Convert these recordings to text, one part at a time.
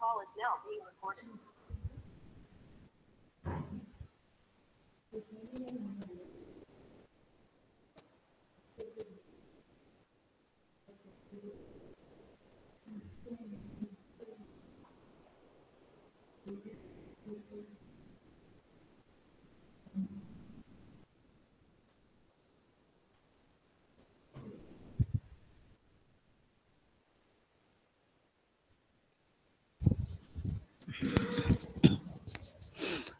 call is now being recorded.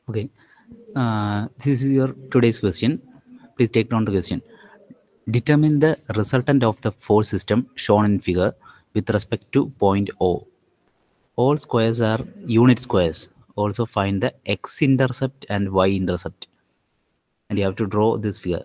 Okay. Uh, this is your today's question. Please take down the question. Determine the resultant of the force system shown in figure with respect to point O. All squares are unit squares. Also find the x-intercept and y-intercept. And you have to draw this figure.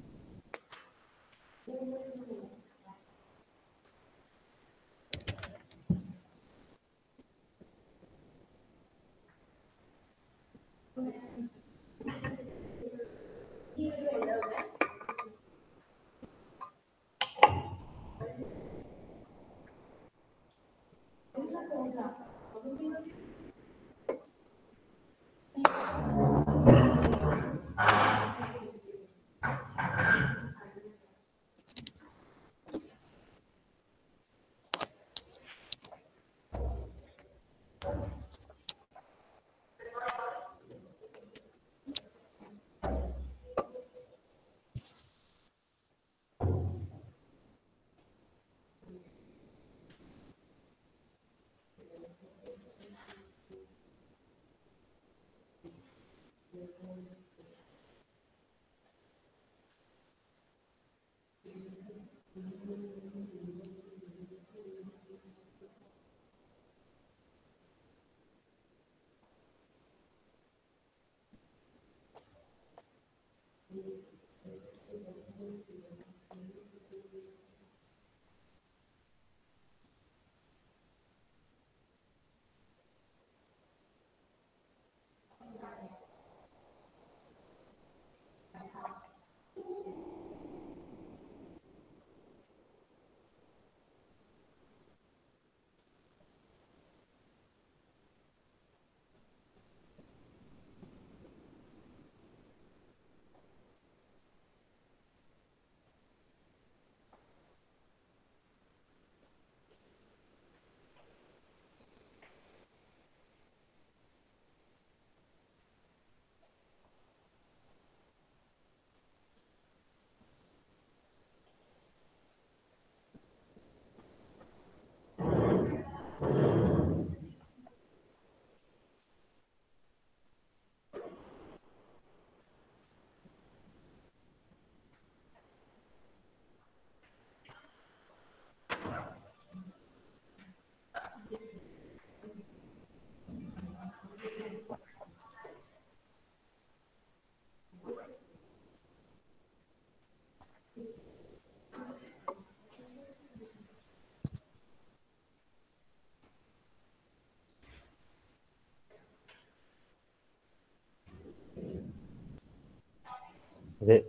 Okay.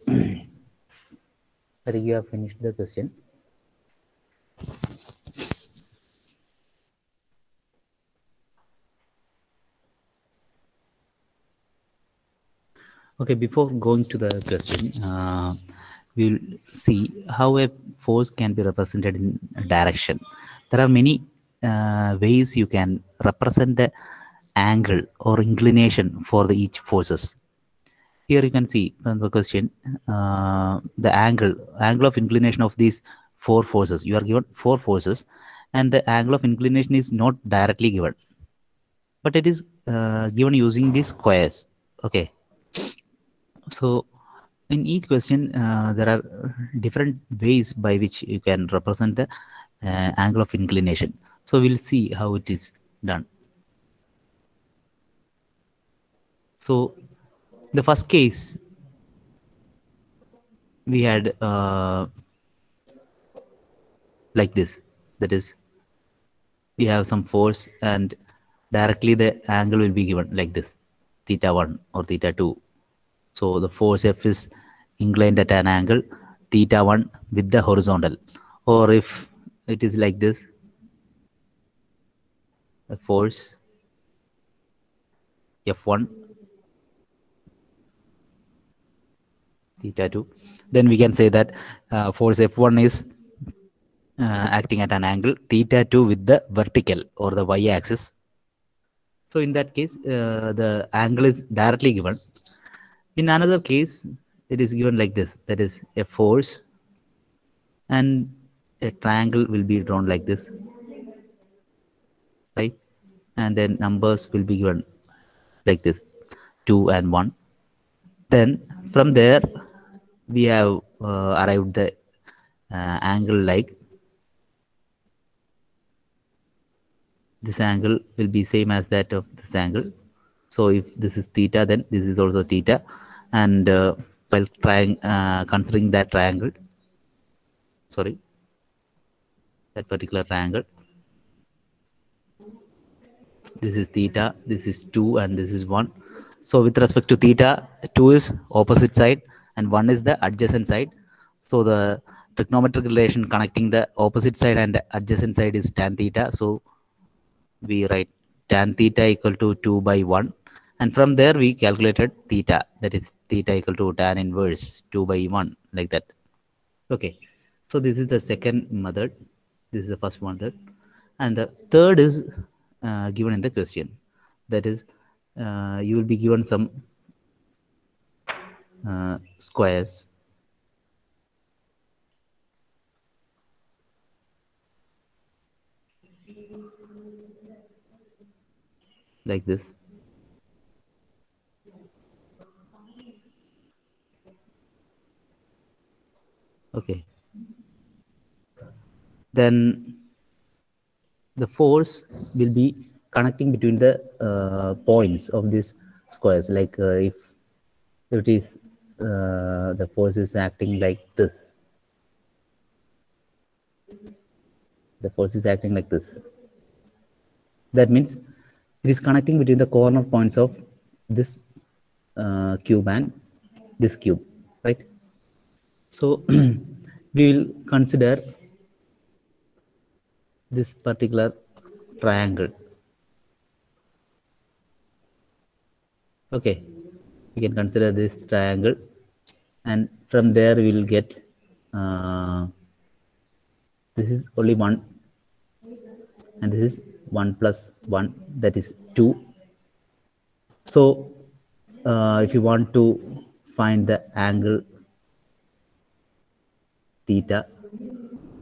I think you have finished the question. Okay, before going to the question, uh, we'll see how a force can be represented in direction. There are many uh, ways you can represent the angle or inclination for the each forces. Here you can see from the question uh, the angle angle of inclination of these four forces. You are given four forces, and the angle of inclination is not directly given, but it is uh, given using these squares. Okay, so in each question, uh, there are different ways by which you can represent the uh, angle of inclination. So we'll see how it is done. So the first case, we had uh, like this. That is, we have some force and directly the angle will be given like this, theta 1 or theta 2. So the force F is inclined at an angle theta 1 with the horizontal. Or if it is like this, a force F1 theta 2 then we can say that uh, force F1 is uh, acting at an angle theta 2 with the vertical or the y axis. So in that case uh, the angle is directly given. In another case it is given like this. That is a force and a triangle will be drawn like this. Right? And then numbers will be given like this 2 and 1 then from there we have uh, arrived the uh, angle like this angle will be same as that of this angle. So if this is theta then this is also theta. And uh, while trying uh, considering that triangle sorry that particular triangle this is theta this is 2 and this is 1 so with respect to theta 2 is opposite side and 1 is the adjacent side. So the trigonometric relation connecting the opposite side and adjacent side is tan theta. So we write tan theta equal to 2 by 1 and from there we calculated theta. That is theta equal to tan inverse 2 by 1 like that. Okay. So this is the second method. This is the first method. And the third is uh, given in the question. That is uh, you will be given some uh, squares. Like this. Okay. Then the force will be connecting between the uh, points of these squares. Like uh, if it is uh, the force is acting like this. The force is acting like this. That means it is connecting between the corner points of this uh, cube and this cube right? So we will consider this particular triangle. Okay we can consider this triangle and from there we will get uh, this is only one and this is 1 plus 1 that is 2 so uh, if you want to find the angle theta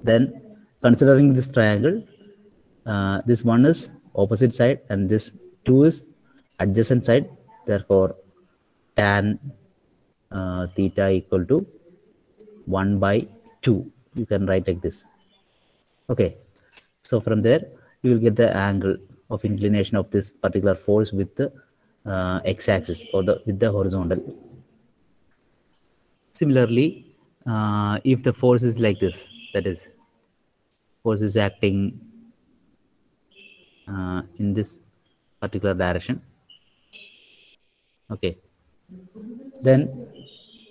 then considering this triangle uh, this one is opposite side and this 2 is adjacent side. Therefore tan uh, theta equal to 1 by 2 you can write like this. Okay. So from there you will get the angle of inclination of this particular force with the uh, x-axis or the with the horizontal. Similarly uh, if the force is like this that is force is acting uh, in this particular direction. Okay. Then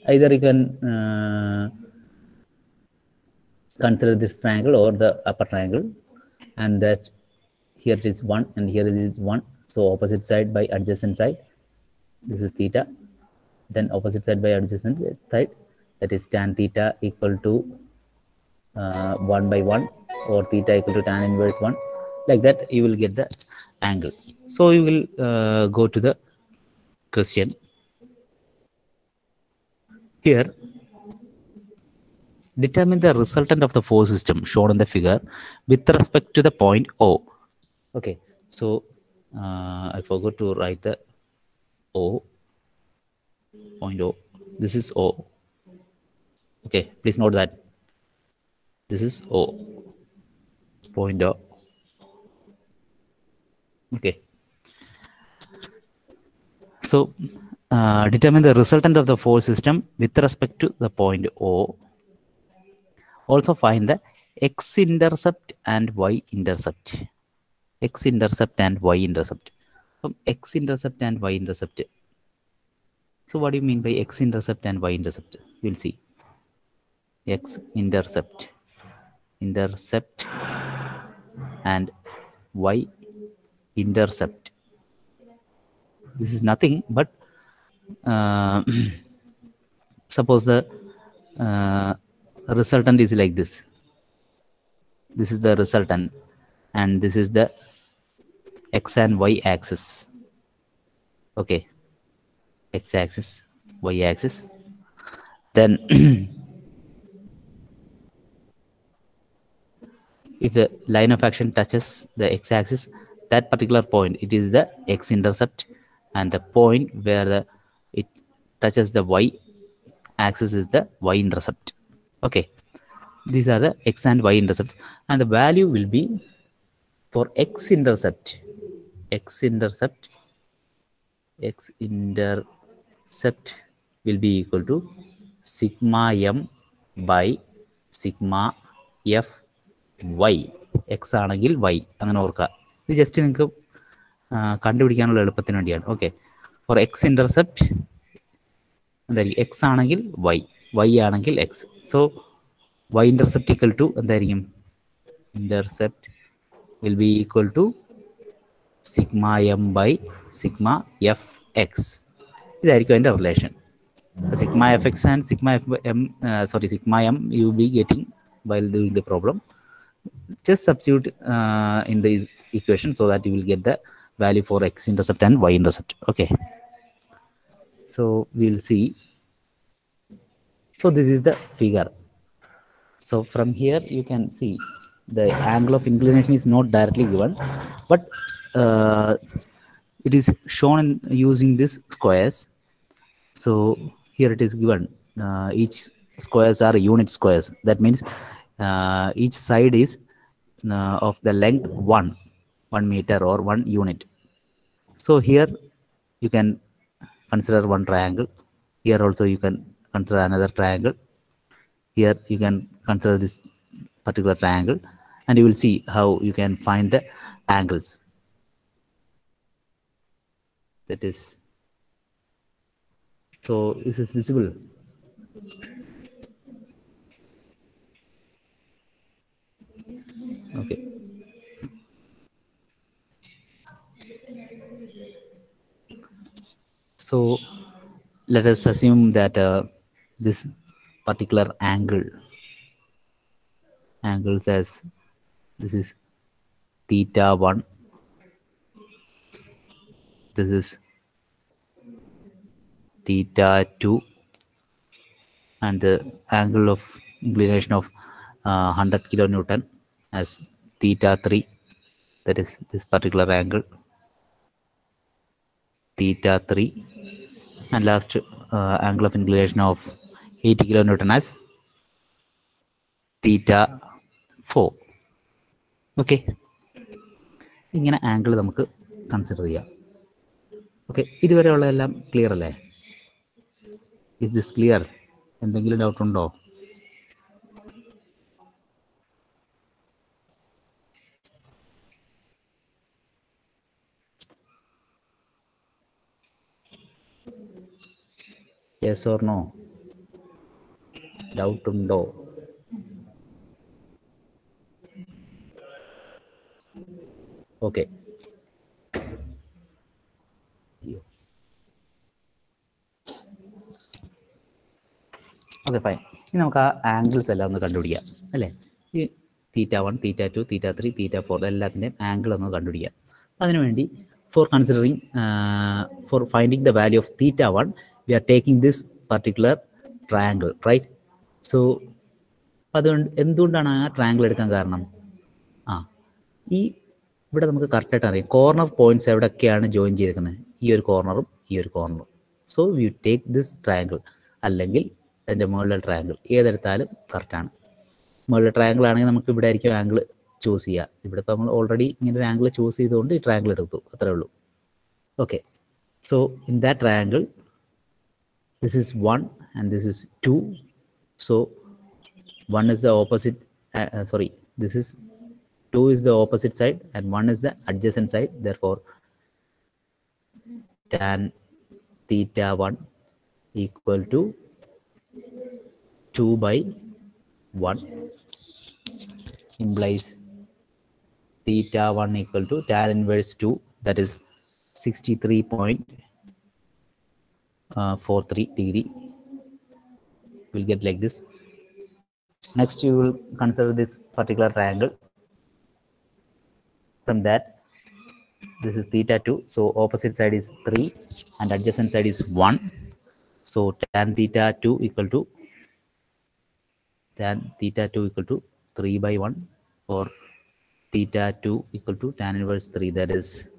either you can uh, consider this triangle or the upper triangle. And that here it is 1 and here it is 1 so opposite side by adjacent side. This is theta. Then opposite side by adjacent side. That is tan theta equal to uh, 1 by 1 or theta equal to tan inverse 1 like that you will get the angle. So you will uh, go to the question here determine the resultant of the force system shown in the figure with respect to the point o okay so uh, i forgot to write the o point o this is o Okay, please note that this is O, point O. Okay. So, determine the resultant of the force system with respect to the point O. Also find the x-intercept and y-intercept. X-intercept and y-intercept. From x-intercept and y-intercept. So what do you mean by x-intercept and y-intercept? You'll see. X-intercept, intercept, and y-intercept. This is nothing but uh, suppose the uh, resultant is like this. This is the resultant, and this is the x and y axis. Okay, x axis, y axis. Then, if the line of action touches the x axis, that particular point, it is the x intercept, and the point where the touches the y axis is the y intercept. Okay, these are the x and y intercepts, and the value will be for x intercept, x intercept, x intercept will be equal to sigma m by sigma f y X ആണെങ്കിൽ Y അങ്ങനെ ഓർക്കുക ഇത് just നിങ്ങൾക്ക് കണ്ടുപിടിക്കാനുള്ള എളുപ്പത്തിന് വേണ്ടിയാണ് okay four X intercept എന്തായിരിക്കും X ആണെങ്കിൽ വൈ വൈ ആണെങ്കിൽ X so Y intercept equal to എന്തായിരിക്കും intercept will be equal to sigma M by sigma F X ഇതായിരിക്കും അതിൻ്റെ relation sigma fx and sigma f m uh, sorry sigma m you will be getting while doing the problem just substitute uh, in the equation so that you will get the value for x intercept and y intercept okay so we'll see. So this is the figure. So from here you can see the angle of inclination is not directly given but uh, it is shown in using this squares. So here it is given. Uh, each squares are unit squares. That means uh, each side is uh, of the length 1 1 meter or 1 unit. So here you can consider one triangle here also you can consider another triangle here you can consider this particular triangle and you will see how you can find the angles that is so this is visible. Okay. So let us assume that uh, this particular angle angle says this is theta 1 this is theta 2 and the angle of inclination of uh, 100 kilonewton as theta 3 that is this particular angle. Theta 3 and last uh, angle of inclination of 80 kilonewton as theta 4 okay ഇങ്ങനെ angle നമുക്ക് consider ചെയ്യാം. Okay ഇതുവരെയുള്ള എല്ലാം clear അല്ലേ? Is this clear എന്തെങ്കിലും doubt ഉണ്ടോ? Yes or no doubt ഉണ്ടോ? Okay okay fine ഇനി നമുക്ക് ആ ആംഗിൾസ് എല്ലാം ഒന്ന് കണ്ടുപിടിക്കാം അല്ലേ? ഈ theta one theta two theta three theta four എല്ലാത്തിന്റെയും ആംഗിൾ ഒന്ന് കണ്ടുപിടിക്കാം. അതിനുവേണ്ടി for considering for finding the value of theta one we are taking this particular triangle right so അതുകൊണ്ട് എന്തുകൊണ്ടാണ് ആ ട്രയാങ്കിൾ എടുക്കാൻ കാരണം? ആ ഈ ഇവിടെ നമുക്ക് കറക്റ്റായിട്ട് അറിയാം. കോർണർ പോയിന്റ്സ് എവിടെയൊക്കെയാണ് ജോയിൻ ചെയ്തിരിക്കുന്നത്? ഈ ഒരു കോർണറും ഈ ഒരു കോർണറും so you take this triangle അല്ലെങ്കിൽ അതിന്റെ മുകളിലെ ട്രയാങ്കിൾ ഏതെടുത്താലും കറക്റ്റാണ് മുകളിലെ ട്രയാങ്കിൾ ആണെങ്കിൽ നമുക്ക് ഇവിടെ ആയിരിക്കും ആംഗിൾ ചൂസ് ചെയ്യുക ഇവിടെ ഇപ്പോൾ നമ്മൾ ഓൾറെഡി ഇങ്ങനെ ഒരു ആംഗിൾ ചൂസ് ചെയ്തുകൊണ്ട് ഈ ട്രയാങ്കിൾ എടുത്തു. അത്രേ ഉള്ളൂ. Okay so in that triangle this is 1 and this is 2 so 1 is the opposite uh, uh, sorry this is 2 is the opposite side and 1 is the adjacent side. Therefore tan theta 1 equal to 2 by 1 implies theta 1 equal to tan inverse 2 that is 63 point uh, 43 degree. Will get like this. Next you will consider this particular triangle. From that this is theta 2 so opposite side is 3 and adjacent side is 1 so tan theta 2 equal to tan theta 2 equal to 3 by 1 or theta 2 equal to tan inverse 3 that is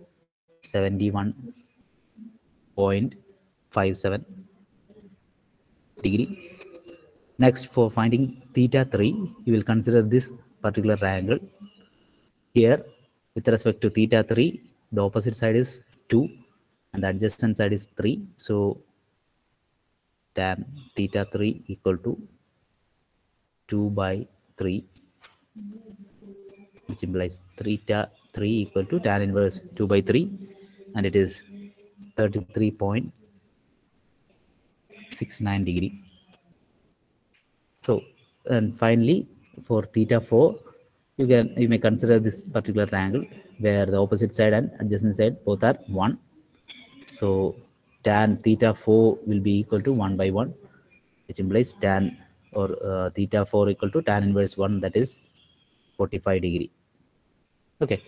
71.57 degree. Next for finding theta 3 you will consider this particular triangle. Here with respect to theta 3 the opposite side is 2 and the adjacent side is 3 so tan theta 3 equal to 2 by 3 which implies theta 3 equal to tan inverse 2 by 3 and it is 33.69 degree. So and finally for theta 4 you can you may consider this particular triangle where the opposite side and adjacent side both are 1 so tan theta 4 will be equal to 1 by 1 which implies tan or uh, theta 4 equal to tan inverse 1 that is 45 degree. Okay.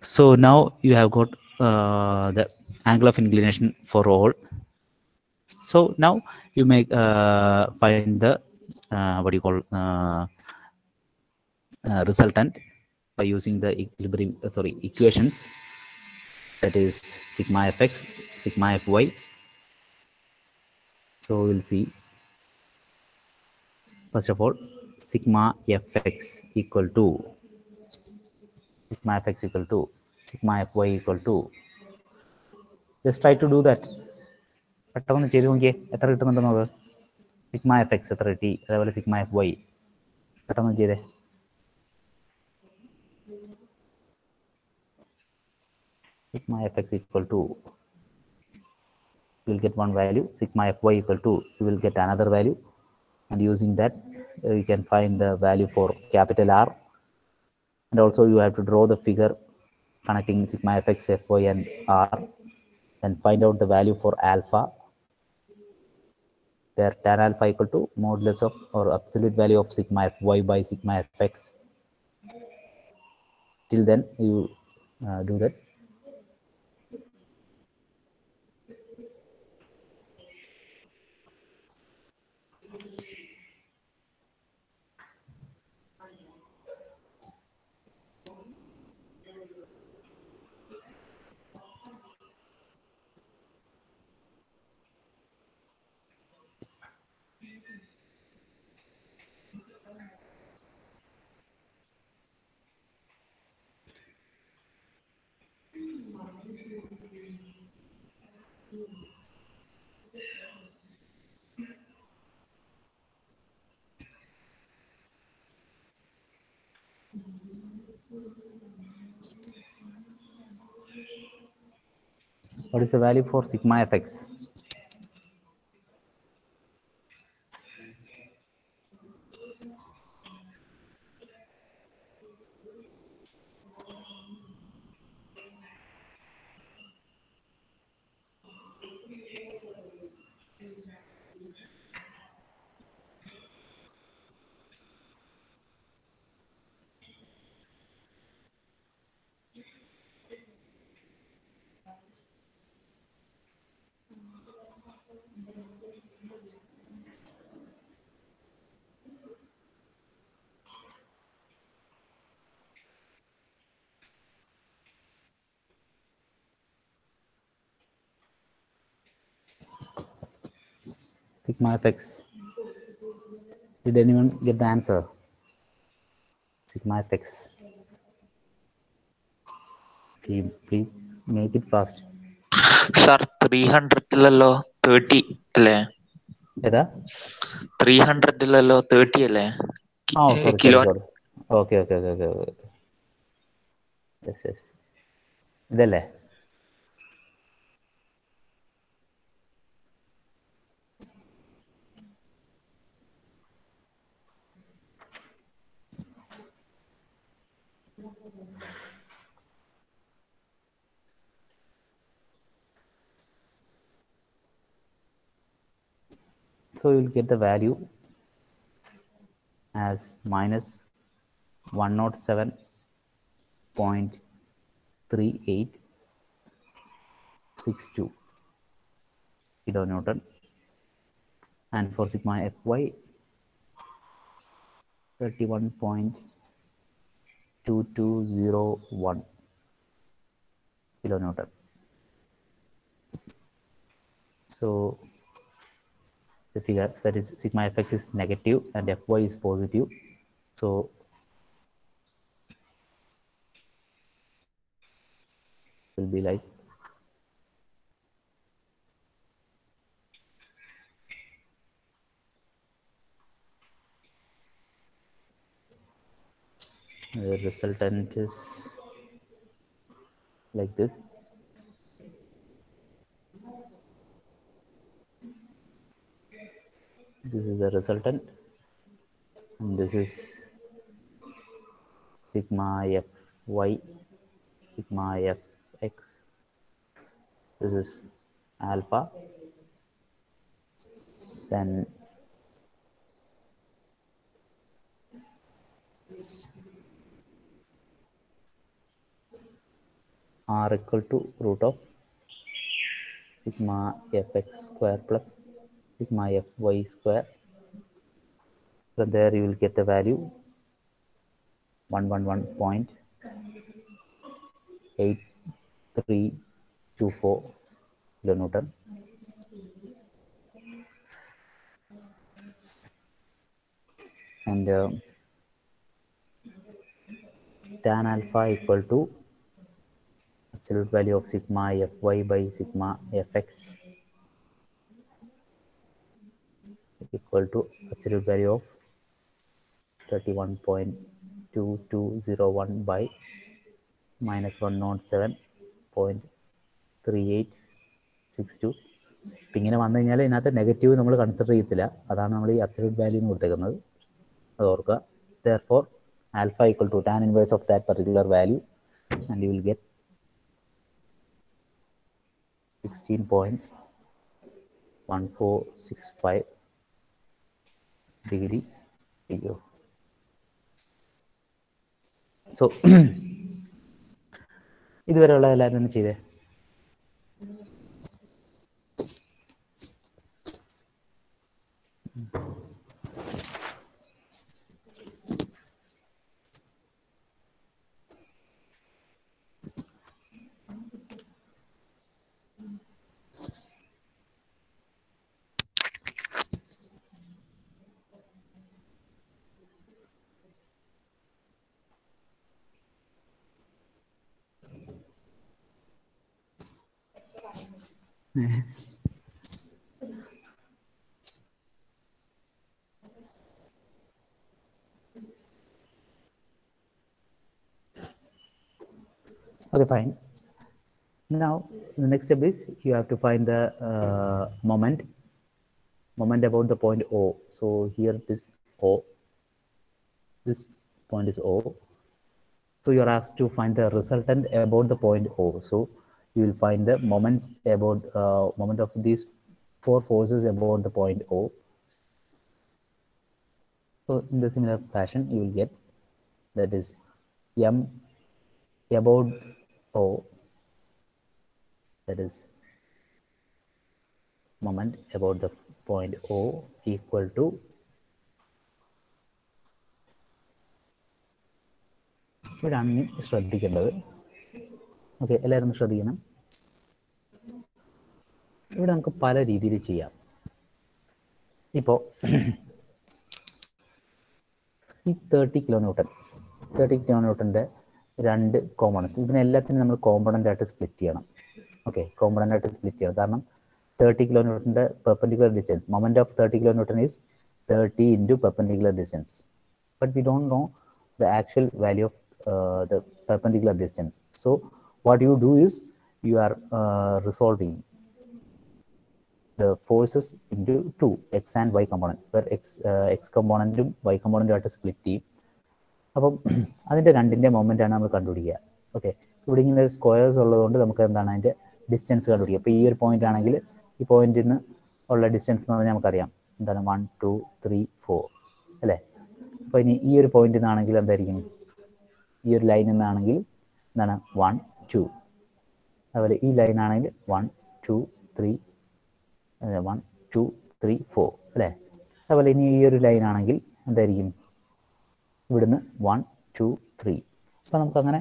So now you have got uh, the angle of inclination for all so now you may uh, find the uh, what do you call uh, uh, resultant by using the equilibrium uh, sorry equations. That is sigma fx sigma fy. So we'll see. First of all sigma fx equal to sigma fx equal to sigma fy equal to. Just try to do that പെട്ടെന്ന് ചെയ്ത് നോക്കിയേ എത്ര കിട്ടുന്നുണ്ട് നോക്ക് sigma F X എത്ര കിട്ടി അതേപോലെ sigma F Y പെട്ടെന്ന് ചെയ്തേ sigma fx equal to you will get one value sigma fy equal to you will get another value and using that uh, you can find the value for capital R and also you have to draw the figure connecting sigma fx fy and R and find out the value for alpha where tan alpha equal to modulus of or absolute value of sigma fy by sigma fx till then you uh, do that what is the value for sigma fx sigma fx did anyone get the answer sigma fx please, please make it fast sir three ഹൺഡ്രഡിലല്ലോ thirty അല്ലേ ഏതാ three ഹൺഡ്രഡിലല്ലോ thirty അല്ലേ ആ sorry kilo okay okay okay okay yes yes ഇതല്ലേ So you'll get the value as minus 107.3862 kilonewton and for sigma fy 31.2201 kilonewton so the figure that is sigma fx is negative and fy is positive. So will be like the resultant is like this this is the resultant. And this is sigma fy sigma fx this is alpha. Then r equal to root of sigma fx square plus sigma fy square. From there you will get the value 111.8324 kilonewton. And uh, tan alpha equal to absolute value of sigma fy by sigma fx equal to absolute value of 31.2201 by minus 107.3862 ഇപ്പം ഇങ്ങനെ വന്നു കഴിഞ്ഞാൽ ഇതിനകത്ത് negative നമ്മൾ consider ചെയ്യത്തില്ല. അതാണ് നമ്മൾ ഈ അബ്സല്യൂട്ട് വാല്യൂ എന്ന് കൊടുത്തേക്കുന്നത്. അത് ഓർക്കുക. Therefore alpha equal to tan inverse of that particular value and you will get sixteen point one four six five degree DO. So ഇതുവരെയുള്ള എല്ലാവരും ഒന്ന് ചെയ്തേ Okay, fine. Now, the next step is you have to find the uh, moment, moment about the point O. So here it is O. This point is O. So you are asked to find the resultant about the point O. So you will find the moments about uh, moment of these four forces about the point O. So in the similar fashion, you will get that is M about O that is moment about the point O equal to ഇവിടാണ് ഇനി ശ്രദ്ധിക്കേണ്ടത് okay എല്ലാവരും ഒന്ന് ശ്രദ്ധിക്കണം. ഇവിടെ നമുക്ക് പല രീതിയിൽ ചെയ്യാം. ഇപ്പോൾ ഈ thirty kilo newton thirty kilo ന്യൂട്ടന്റെ രണ്ട് കോമ്പണൻസ് ഇതിനെല്ലാത്തിനും നമ്മൾ കോമ്പണന്റ് ആയിട്ട് സ്പ്ലിറ്റ് ചെയ്യണം. ഓക്കെ കോമ്പണന്റ് ആയിട്ട് സ്പ്ലിറ്റ് ചെയ്യണം. കാരണം തേർട്ടി കിലോ ന്യൂട്ടന്റെ perpendicular distance moment of thirty kilo newton is thirty into perpendicular distance but we don't know the actual value of the the distance distance. What you do is you are uh, resolving the forces into two x and y component. Where x uh, x componenറ്റും y componenറ്റും ആയിട്ട് split ചെയ്യും. അപ്പം അതിന്റെ രണ്ടിന്റെ moment ആണ് നമ്മൾ കണ്ടുപിടിക്കുക. ഓക്കെ ഇവിടെ ഇങ്ങനെ സ്ക്വയേഴ്സ് ഉള്ളതുകൊണ്ട് നമുക്ക് എന്താണ് അതിന്റെ ഡിസ്റ്റൻസ് കണ്ടുപിടിക്കുക. അപ്പോൾ ഈ ഒരു പോയിന്റ് ആണെങ്കിൽ ഈ പോയിന്റിൽ നിന്ന് ഉള്ള ഡിസ്റ്റൻസ് എന്ന് പറഞ്ഞാൽ നമുക്കറിയാം. എന്താണ്? വൺ ടു ത്രീ ഫോർ അല്ലേ? അപ്പോൾ ഇനി ഈ ഒരു പോയിന്റിൽ നിന്നാണെങ്കിൽ എന്തായിരിക്കും? ഈ ഒരു ലൈനിൽ നിന്നാണെങ്കിൽ എന്താണ്? വൺ ടു അതുപോലെ ഈ ലൈൻ ആണെങ്കിൽ one two three one two three four അല്ലേ? അതുപോലെ ഇനി ഈ ഒരു ലൈൻ ആണെങ്കിൽ എന്തായിരിക്കും? ഇവിടുന്ന് വൺ ടു ത്രീ അപ്പോൾ നമുക്ക് അങ്ങനെ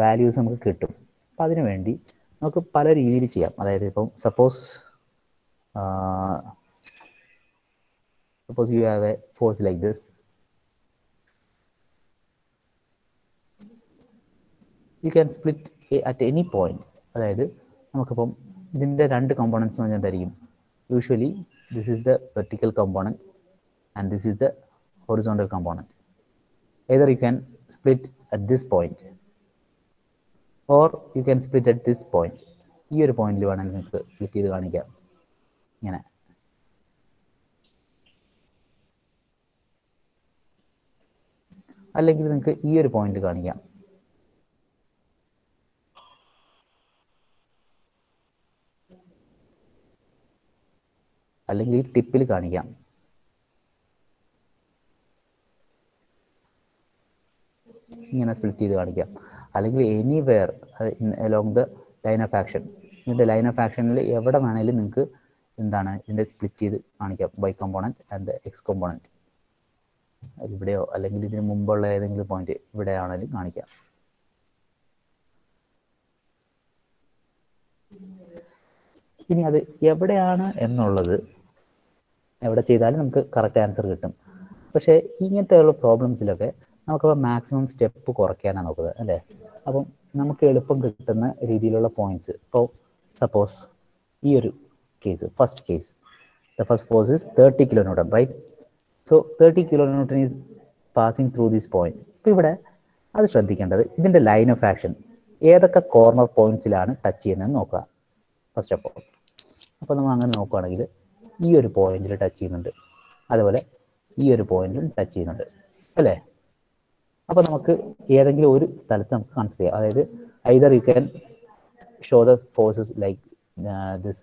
വാല്യൂസ് നമുക്ക് കിട്ടും. അപ്പോൾ അതിനു വേണ്ടി നമുക്ക് പല രീതിയിൽ ചെയ്യാം. അതായത് ഇപ്പം suppose suppose you have a force like this you can split at any point അതായത് നമുക്കിപ്പം ഇതിന്റെ രണ്ട് കമ്പോണൻസ് എന്ന് പറഞ്ഞാൽ എന്തായിരിക്കും? Usually this is the vertical component and this is the horizontal component either you can split at this point or you can split at this point ഈ ഒരു പോയിന്റിൽ വേണമെങ്കിൽ നിങ്ങൾക്ക് സ്പ്ലിറ്റ് ചെയ്ത് കാണിക്കാം. ഇങ്ങനെ. അല്ലെങ്കിൽ നിങ്ങൾക്ക് ഈ ഒരു പോയിന്റ് കാണിക്കാം. അല്ലെങ്കിൽ ഈ ടിപ്പിൽ കാണിക്കാം. ഇങ്ങനെ സ്പ്ലിറ്റ് ചെയ്ത് കാണിക്കാം. അല്ലെങ്കിൽ anywhere along the line of action ഇതിന്റെ ലൈൻ ഓഫ് ആക്ഷനിൽ എവിടെ വേണമെങ്കിലും നിങ്ങൾക്ക് എന്താണ് ഇതിന്റെ സ്പ്ലിറ്റ് ചെയ്ത് കാണിക്കാം. Y component and x component ഇവിടെയോ അല്ലെങ്കിൽ ഇതിന് മുമ്പുള്ള ഏതെങ്കിലും പോയിന്റ് ഇവിടെ ആണെങ്കിലും കാണിക്കാം. ഇനി അത് എവിടെയാണ് എന്നുള്ളത് എവിടെ ചെയ്താലും നമുക്ക് കറക്റ്റ് ആൻസർ കിട്ടും. പക്ഷേ ഇങ്ങനത്തെ ഉള്ള പ്രോബ്ലംസിലൊക്കെ നമുക്കപ്പോൾ മാക്സിമം സ്റ്റെപ്പ് കുറയ്ക്കാനാണ് നോക്കുന്നത് അല്ലേ? അപ്പം നമുക്ക് എളുപ്പം കിട്ടുന്ന രീതിയിലുള്ള പോയിന്റ്സ് ഇപ്പോൾ സപ്പോസ് ഈ ഒരു case first case the first force is thirty kilo newton right so thirty kilo newton is passing through this point അപ്പോൾ ഇവിടെ അത് ശ്രദ്ധിക്കേണ്ടത് ഇതിന്റെ ലൈൻ ഓഫ് ആക്ഷൻ ഏതൊക്കെ കോർണർ പോയിന്റ്സിലാണ് ടച്ച് ചെയ്യുന്നതെന്ന് നോക്കുക. ഫസ്റ്റ് ഓഫ് ഓൾ അപ്പോൾ നമ്മൾ അങ്ങനെ നോക്കുകയാണെങ്കിൽ ഈ ഒരു പോയിന്റിൽ ടച്ച് ചെയ്യുന്നുണ്ട്. അതുപോലെ ഈ ഒരു പോയിന്റിലും ടച്ച് ചെയ്യുന്നുണ്ട്. അല്ലേ? അപ്പോൾ നമുക്ക് ഏതെങ്കിലും ഒരു സ്ഥലത്ത് നമുക്ക് കൺസിഡർ ചെയ്യാം. അതായത് either you can show the forces like this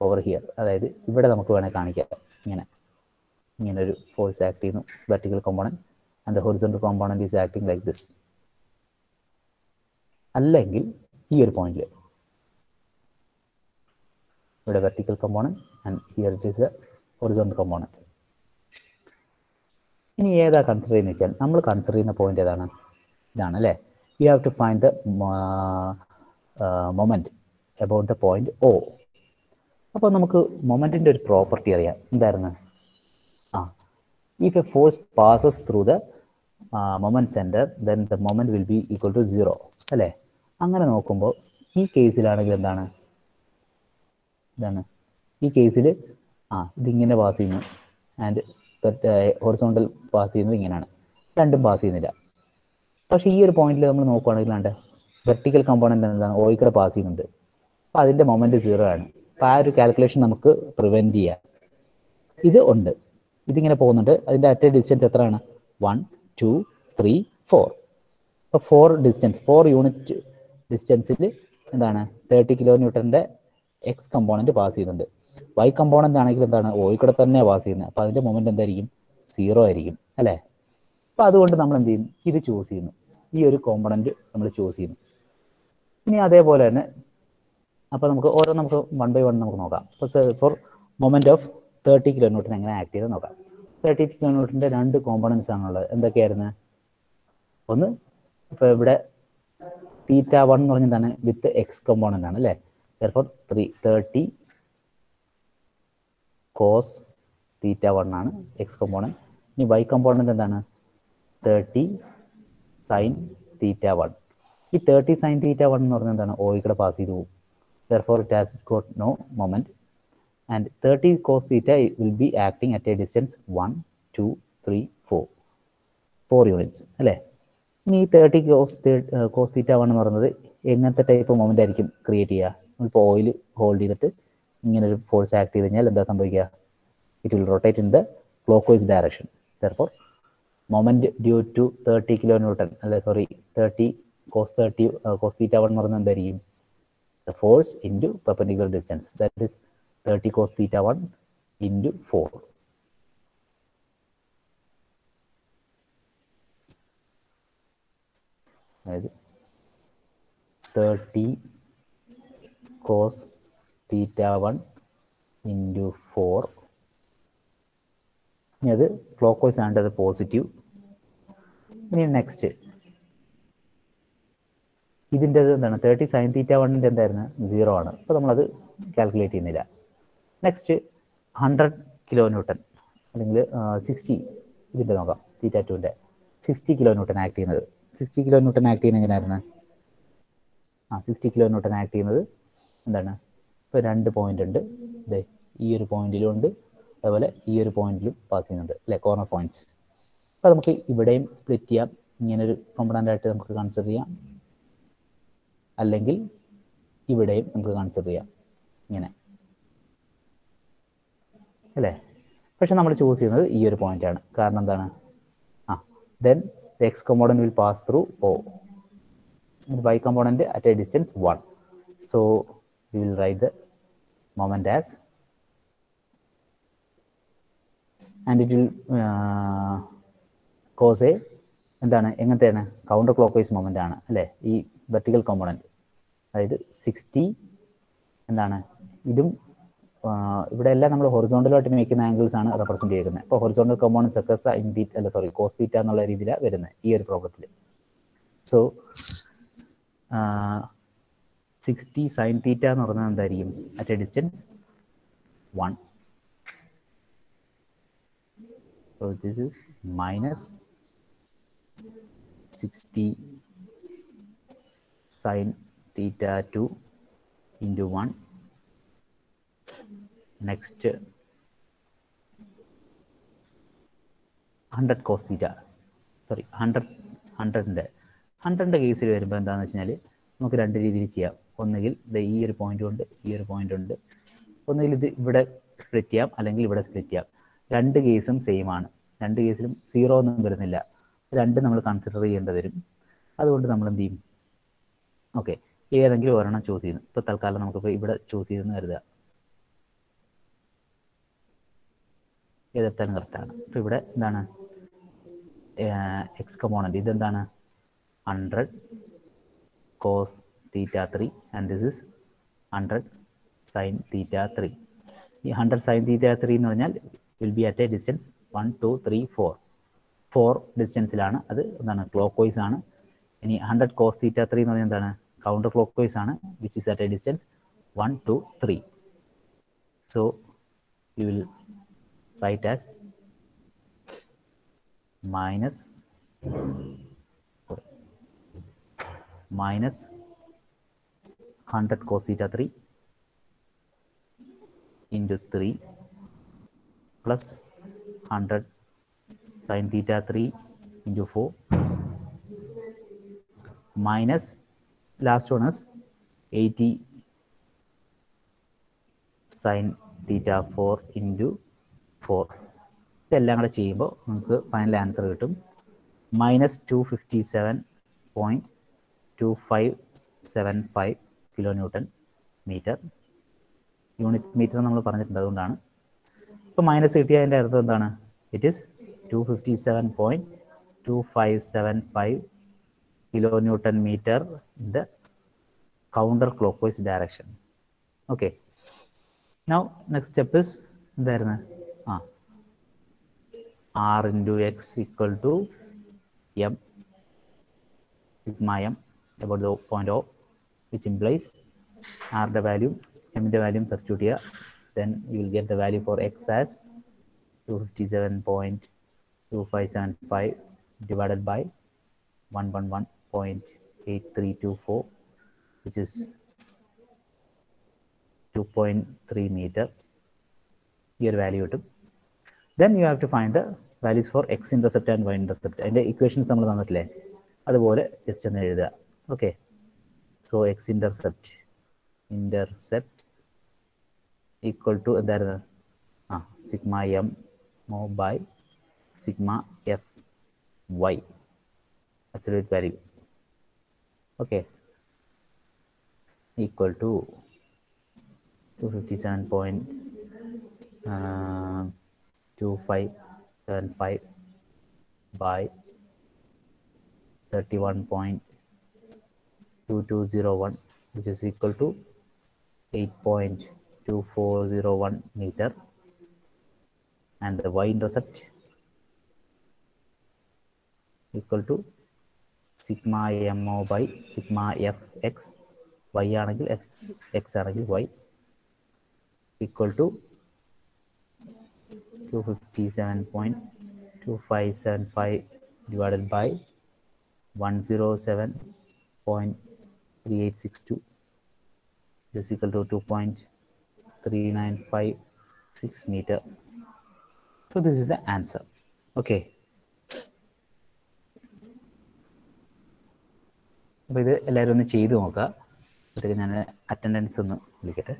over here അതായത് ഇവിടെ നമുക്ക് വേണമെങ്കിൽ കാണിക്കാം. ഇങ്ങനെ. ഇങ്ങനെ ഒരു ഫോഴ്സ് ആക്ട് ചെയ്യുന്നു. Vertical component and the horizontal component is acting like this അല്ലെങ്കിൽ ഈ ഒരു പോയിന്റിൽ ഇവിടെ vertical component and here it is a horizontal component. ഇനി ഏതാ കൺസിഡർ ചെയ്യുന്ന വെച്ചാൽ നമ്മൾ കൺസിഡർ ചെയ്യുന്ന പോയിന്റ് ഏതാണ്? ഇതാണ് അല്ലേ? You have to find the moment about the point O അപ്പോൾ നമുക്ക് മൊമെന്റിന്റെ ഒരു പ്രോപ്പർട്ടി അറിയാം. എന്തായിരുന്നു? ആ if a force passes through the moment centre then the moment will be equal to zero അല്ലേ? അങ്ങനെ നോക്കുമ്പോൾ ഈ കേസിലാണെങ്കിൽ എന്താണ്? ഇതാണ്. ഈ കേസിൽ ആ ഇതിങ്ങനെ പാസ് ചെയ്യുന്നു. ആൻഡ് ഹൊറിസോണ്ടൽ പാസ് ചെയ്യുന്നത് ഇങ്ങനെയാണ്. രണ്ടും പാസ് ചെയ്യുന്നില്ല. പക്ഷേ ഈ ഒരു പോയിന്റിൽ നമ്മൾ നോക്കുകയാണെങ്കിൽ ആണ്ട് വെർട്ടിക്കൽ കമ്പോണന്റ് എന്താണ്? ഓയിക്കൂടെ പാസ് ചെയ്യുന്നുണ്ട്. അപ്പോൾ അതിന്റെ മൊമെന്റ് സീറോ ആണ്. അപ്പോൾ ആ ഒരു കാൽക്കുലേഷൻ നമുക്ക് പ്രിവെന്റ് ചെയ്യാം. ഇത് ഉണ്ട്. ഇതിങ്ങനെ പോകുന്നുണ്ട്. അതിന്റെ അറ്റ ഡിസ്റ്റൻസ് എത്രയാണ്? വൺ ടു ത്രീ ഫോർ അപ്പോൾ ഫോർ ഡിസ്റ്റൻസ് ഫോർ യൂണിറ്റ് ഡിസ്റ്റൻസിൽ എന്താണ്? തേർട്ടി കിലോ ന്യൂട്ടന്റെ എക്സ് കമ്പോണന്റ് പാസ് ചെയ്യുന്നുണ്ട്. വൈ കമ്പോണന്റ് ആണെങ്കിൽ എന്താണ്? ഓയിൽ കൂടെ തന്നെ പാസ് ചെയ്യുന്നത്. അപ്പൊ അതിന്റെ മൊമെന്റ് എന്തായിരിക്കും? സീറോ ആയിരിക്കും. അല്ലേ? അപ്പൊ അതുകൊണ്ട് നമ്മൾ എന്ത് ചെയ്യുന്നു? ഇത് ചൂസ് ചെയ്യുന്നു. ഈ ഒരു കോമ്പോണന്റ് നമ്മൾ ചൂസ് ചെയ്യുന്നു. ഇനി അതേപോലെ തന്നെ അപ്പൊ നമുക്ക് ഓരോ നമുക്ക് വൺ ബൈ വൺ നമുക്ക് നോക്കാം. Four moment of thirty kilo എങ്ങനെ ആക്ട് ചെയ്ത് നോക്കാം. തേർട്ടി കിലോ ന്യൂട്ടന്റെ രണ്ട് കോമ്പണൻസ് ആണുള്ളത്. എന്തൊക്കെയായിരുന്നു? ഒന്ന് ഇപ്പൊ ഇവിടെ തീറ്റ വൺ എന്ന് പറഞ്ഞതാണ് വിത്ത് എക്സ് കോമ്പോണന്റ് ആണ് അല്ലേ? Therefore 3 30 cos തീറ്റ വൺ ആണ് എക്സ് കമ്പോണന്റ് ഇനി വൈ കമ്പോണന്റ് എന്താണ്? തേർട്ടി സൈൻ തീറ്റ വൺ ഈ തേർട്ടി സൈൻ തീറ്റ വൺ എന്ന് പറഞ്ഞാൽ എന്താണ്? ഓ കൂടെ പാസ് ചെയ്തു പോകും. Therefore it has got no moment. And 30 cos theta will be acting at a distance 1 2 3 4 four units അല്ലേ? ഇനി ഈ thirty cos cos theta one എന്ന് പറയുന്നത് എങ്ങനത്തെ ടൈപ്പ് മൊമെന്റ് ആയിരിക്കും ക്രിയേറ്റ് ചെയ്യുക? ഇപ്പോൾ ഓയിൽ ഹോൾഡ് ചെയ്തിട്ട് ഇങ്ങനെ ഒരു ഫോഴ്സ് ആക്ട് ചെയ്ത് കഴിഞ്ഞാൽ എന്താ സംഭവിക്കുക? It will rotate in the clockwise direction therefore moment due to thirty kilo newton അല്ലെ sorry thirty cos thirty cos theta one എന്ന് പറഞ്ഞാൽ എന്തായിരിക്കും the force into perpendicular distance that is 30 കോസ് തീറ്റ 1 into 4 അതായത് thirty cos theta one into four ഇനി അത് clock vice ആണ്ട് അത് പോസിറ്റീവ് ഇനി നെക്സ്റ്റ് ഇതിന്റെ എന്താണ്? തേർട്ടി സൈൻ തീറ്റ വണ്ണിന്റെ എന്തായിരുന്നു? സീറോ ആണ്. അപ്പോൾ നമ്മളത് കാൽക്കുലേറ്റ് ചെയ്യുന്നില്ല. നെക്സ്റ്റ് ഹൺഡ്രഡ് കിലോ ന്യൂട്ടൺ അല്ലെങ്കിൽ സിക്സ്റ്റി ഇതിന്റെ നോക്കാം. തീറ്റ ടുവിന്റെ സിക്സ്റ്റി കിലോ ന്യൂട്ടൺ ആക്ട് ചെയ്യുന്നത്. സിക്സ്റ്റി കിലോ ന്യൂട്ടൺ ആക്ട് ചെയ്യുന്നത് എങ്ങനെയായിരുന്നു? ആ സിക്സ്റ്റി കിലോ ന്യൂട്ടൺ ആക്ട് ചെയ്യുന്നത് എന്താണ്? ഇപ്പോൾ രണ്ട് പോയിന്റ് ഉണ്ട്. ഇതേ ഈ ഒരു പോയിന്റിലും ഉണ്ട്. അതുപോലെ ഈ ഒരു പോയിന്റിലും പാസ് ചെയ്യുന്നുണ്ട്. അല്ലേ? കോർണർ പോയിന്റ്സ് അപ്പോൾ നമുക്ക് ഇവിടെയും സ്പ്ലിറ്റ് ചെയ്യാം. ഇങ്ങനൊരു ആയിട്ട് നമുക്ക് കൺസിഡർ ചെയ്യാം. അല്ലെങ്കിൽ ഇവിടെയും നമുക്ക് കൺസിഡർ ചെയ്യാം. ഇങ്ങനെ. അല്ലേ? പക്ഷെ നമ്മൾ ചൂസ് ചെയ്യുന്നത് ഈ ഒരു പോയിന്റ് ആണ്. കാരണം എന്താണ്? ആ then the X component will pass through O Y component at a distance one so will write the moment as and it will cause a എന്താണ് എങ്ങനത്തെയാണ്? കൗണ്ടർ ക്ലോക്ക് വൈസ് മൊമെന്റ് ആണ് അല്ലേ? ഈ വെർട്ടിക്കൽ കോമ്പണന്റ് അതായത് sixty എന്താണ്? ഇതും ഇവിടെ എല്ലാം നമ്മൾ ഹൊറിസോണ്ടലായിട്ട് മേക്കുന്ന ആംഗിൾസ് ആണ് റെപ്രസെന്റ് ചെയ്യുന്നത്. അപ്പോൾ ഹൊറിസോണ്ടൽ കോമ്പണൻസ് ഒക്കെ ഇൻ തീറ്റ അല്ല സോറി കോസ് തീറ്റ എന്നുള്ള രീതിയിലാണ് വരുന്നത് ഈ ഒരു പ്രോബ്ലത്തിൽ സോ സിക്സ്റ്റി സൈൻ തീറ്റ എന്ന് പറഞ്ഞാൽ എന്തായിരിക്കും at a distance one So this is minus 60 sine theta 2 into 1. Next 100 cos theta. Sorry hundred ഹൺഡ്രഡിന്റെ ഹൺഡ്രഡിന്റെ കേസിൽ വരുമ്പോൾ എന്താണെന്ന് വെച്ച് കഴിഞ്ഞാൽ നമുക്ക് രണ്ട് രീതിയിൽ ചെയ്യാം ഒന്നുകിൽ ഈ ഒരു പോയിന്റ് ഉണ്ട് ഈ ഒരു പോയിന്റ് ഉണ്ട്. ഒന്നുകിൽ ഇത് ഇവിടെ സ്പ്ലിറ്റ് ചെയ്യാം അല്ലെങ്കിൽ ഇവിടെ സ്പ്ലിറ്റ് ചെയ്യാം. രണ്ട് കേസും സെയിം ആണ്. രണ്ട് കേസിലും സീറോ ഒന്നും വരുന്നില്ല. രണ്ട് നമ്മൾ കൺസിഡർ ചെയ്യേണ്ടി വരും. അതുകൊണ്ട് നമ്മൾ എന്ത് ചെയ്യും? ഓക്കെ ഏതെങ്കിലും ഒരെണ്ണം ചൂസ് ചെയ്യുന്നു. ഇപ്പോൾ തൽക്കാലം നമുക്കിപ്പോൾ ഇവിടെ ചൂസ് ചെയ്തെന്ന് കരുതുക. ഏതെടുത്താലും കറക്റ്റാണ് അപ്പോൾ ഇവിടെ എന്താണ്? എക്സ് കമ്പോണന്റ് ഇതെന്താണ്? Hundred cos theta three and this is hundred sine theta three ഈ ഹൺഡ്രഡ് സൈൻ തീറ്റ ത്രീ എന്ന് പറഞ്ഞാൽ will be at a distance one two three four four ഡിസ്റ്റൻസിലാണ് അത് എന്താണ് ക്ലോക്ക് വൈസ് ആണ് ഇനി ഹൺഡ്രഡ് കോസ് തീറ്റ ത്രീ എന്ന് പറഞ്ഞാൽ എന്താണ് കൗണ്ടർ ക്ലോക്ക് വൈസ് ആണ് which is at a distance one two three so you will write as minus minus 100 cos theta 3 into 3 plus 100 sin theta 3 into 4 minus last one is 80 sin theta 4 into 4 ഇതെല്ലാം കൂടെ ചെയ്യുമ്പോൾ നമുക്ക് final answer കിട്ടും minus two fifty seven point two five seven five kilo newton metre. Unit metre നമ്മൾ പറഞ്ഞിട്ടുണ്ട് അതുകൊണ്ടാണ്. ഇപ്പോൾ minus കിട്ടിയ അതിന്റെ അർത്ഥം എന്താണ്? It is two fifty seven point two five seven five kilo newton metre in the counter clockwise direction okay now next step is എന്തായിരുന്നു? ആ. R into x equal to m sigma m about the point O which implies R the value, M the value substitute here, then you will get the value for x as 257.2575 divided by 111.8324 which is 2.3 meter ഈ ഒരു value കിട്ടും then you have to find the values for X intercept and Y intercept അതിൻ്റെ equations നമ്മൾ തന്നിട്ടില്ലേ അതുപോലെ just ഒന്ന് എഴുതുക okay so X intercept intercept equal to എന്തായിരുന്നു ആ സിഗ്മ എം മോ by sigma F Y absolute value okay equal to 257.2575 by 2201 which is equal to 8.2401 meter. And the y intercept equal to sigma mo by sigma fx y angle x x angle y. Equal to 257.2575 divided by 107.2 3862 is equal to 2.3956 meter. So this is the answer. Okay. അപ്പോൾ ഇത് എല്ലാവരും ഒന്ന് ചെയ്ത് നോക്കുക അപ്പോഴത്തേക്ക് ഞാൻ attendance ഒന്ന് വിളിക്കട്ടെ